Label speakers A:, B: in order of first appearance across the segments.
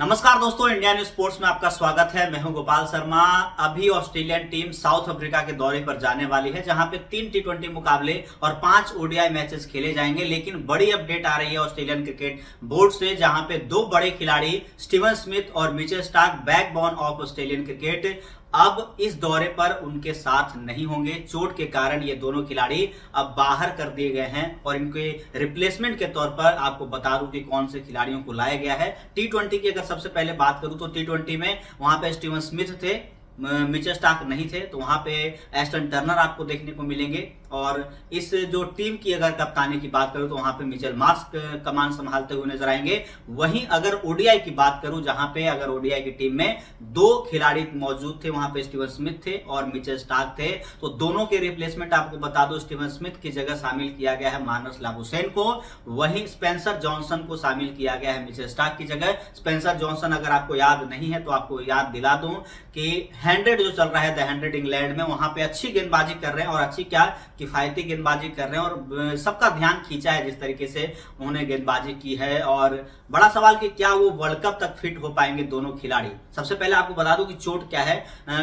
A: नमस्कार दोस्तों, India news sports में आपका स्वागत है। मैं हूँ गोपाल शर्मा। अभी ऑस्ट्रेलियन टीम साउथ अफ्रीका के दौरे पर जाने वाली है, जहाँ पे तीन टी मुकाबले और पाँच ओडीआई मैचेस खेले जाएँगे। लेकिन बड़ी अपडेट आ रही है ऑस्ट्रेलियन क्रिकेट बोर्ड से, जहाँ पे दो बड़े खिलाड़ी, स्टीवन स्मिथ और Mitchell Starc, backbone of Australian cricket अब इस दौरे पर उनके साथ नहीं होंगे। चोट के कारण ये दोनों खिलाड़ी अब बाहर कर दिए गए हैं और इनके रिप्लेसमेंट के तौर पर आपको बता दूँ कि कौन से खिलाड़ियों को लाया गया है। टी ट्वेंटी की अगर सबसे पहले बात करूँ तो टी ट्वेंटी में वहाँ पर स्टीवन स्मिथ थे। मिचेल स्टार्क नहीं थे तो वहाँ पे एस्टन टर्नर आपको देखने को मिलेंगे। और इस जो टीम की अगर कप्तानी की बात करूँ तो वहाँ पे मिचेल मार्क्स कमान संभालते हुए नज़र आएँगे। वहीं अगर ओडीआई की बात करूँ, जहाँ पे अगर ओडीआई की टीम में दो खिलाड़ी मौजूद थे, वहाँ पे स्टीवन स्मिथ थे और मिचेल स्टार्क थे तो दोनों के रिप्लेसमेंट आपको बता दो, स्टीवन स्मिथ की जगह शामिल किया गया है मानस लाबुसैन को। वहीं स्पेंसर जॉनसन को शामिल किया गया है मिचेल स्टार्क की जगह। स्पेंसर जॉनसन अगर आपको याद नहीं है तो आपको याद दिला दूँ कि हंड्रेड जो चल रहा है, द हंड्रेड इंग्लैंड में, वहाँ पे अच्छी गेंदबाजी कर रहे हैं और अच्छी क्या किफायती गेंदबाजी कर रहे हैं और सबका ध्यान खींचा है जिस तरीके से उन्होंने गेंदबाजी की है और बड़ा सवाल कि क्या वो वर्ल्ड कप तक फिट हो पाएँगे दोनों खिलाड़ी? सबसे पहले आपको बता दूँ कि चोट क्या है।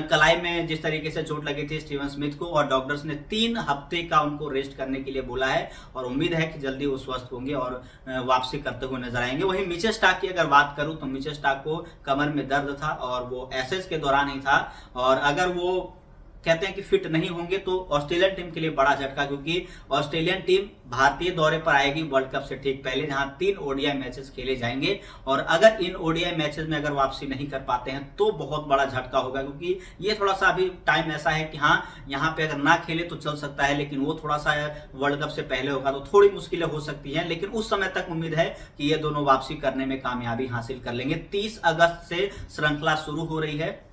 A: कलाई में जिस तरीके से चोट लगी थी स्टीवन स्मिथ को और डॉक्टर्स ने तीन हफ़्ते का उनको रेस्ट करने के लिए बोला है और उम्मीद है कि जल्दी वो स्वस्थ होंगे और वापसी करते हुए नज़र आएँगे। वहीं मिचे स्टाक की अगर बात करूँ तो मिचेल स्टाक को कमर में दर्द था और वो एसएस के दौरान ही था। और अगर वो कहते हैं कि फिट नहीं होंगे तो ऑस्ट्रेलियन टीम के लिए बड़ा झटका, क्योंकि ऑस्ट्रेलियन टीम भारतीय दौरे पर आएगी वर्ल्ड कप से ठीक पहले, जहाँ तीन ओडीआई मैचेस खेले जाएँगे। और अगर इन ओडीआई मैचेस में अगर वापसी नहीं कर पाते हैं तो बहुत बड़ा झटका होगा, क्योंकि ये थोड़ा सा अभी टाइम ऐसा है कि हाँ यहाँ पे अगर ना खेले तो चल सकता है, लेकिन वो थोड़ा सा वर्ल्ड कप से पहले होगा तो थोड़ी मुश्किलें हो सकती हैं, लेकिन उस समय तक उम्मीद है कि ये दोनों वापसी करने में कामयाबी हासिल कर लेंगे। तीस अगस्त से श्रृंखला शुरू हो रही है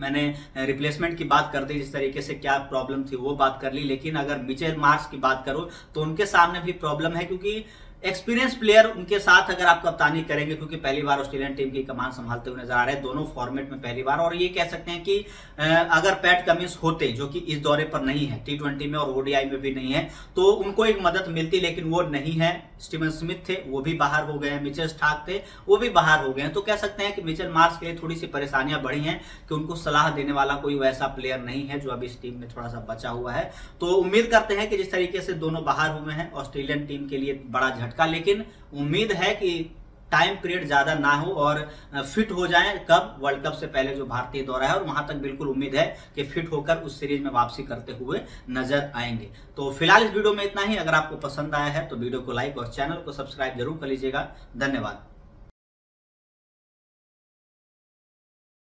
A: मैंने रिप्लेसमेंट की बात कर दी, जिस तरीके से क्या प्रॉब्लम थी वो बात कर ली, लेकिन अगर मिचेल मार्क्स की बात करो तो उनके सामने भी प्रॉब्लम है, क्योंकि एक्सपीरियंस प्लेयर उनके साथ अगर आप कप्तानी करेंगे, क्योंकि पहली बार ऑस्ट्रेलियन टीम की कमान संभालते हुए नज़र आ रहे हैं, दोनों फॉर्मेट में पहली बार, और ये कह सकते हैं कि अगर पैट कमिंस होते, जो कि इस दौरे पर नहीं है टी ट्वेंटी में और ओडीआई में भी नहीं है तो उनको एक मदद मिलती, लेकिन वो नहीं है। स्टीवन स्मिथ थे, वो भी बाहर हो गए हैं मिचेल स्टाक थे, वो भी बाहर हो गए हैं। तो कह सकते हैं कि मिचेल मार्क्स के लिए थोड़ी सी परेशानियाँ बढ़ी हैं, कि उनको सलाह देने वाला कोई वैसा प्लेयर नहीं है, जो अभी इस टीम में थोड़ा सा बचा हुआ है। तो उम्मीद करते हैं कि जिस तरीके से दोनों बाहर हुए हैं, ऑस्ट्रेलियन टीम के लिए बड़ा झटका, लेकिन उम्मीद है कि टाइम पीरियड ज़्यादा ना हो और फिट हो जाए कब? वर्ल्ड कप से पहले जो भारतीय दौरा है और वहाँ तक बिल्कुल उम्मीद है कि फिट होकर उस सीरीज़ में वापसी करते हुए नज़र आएँगे। तो फ़िलहाल इस वीडियो में इतना ही। अगर आपको पसंद आया है तो वीडियो को लाइक और चैनल को सब्सक्राइब ज़रूर कर लीजिएगा। धन्यवाद।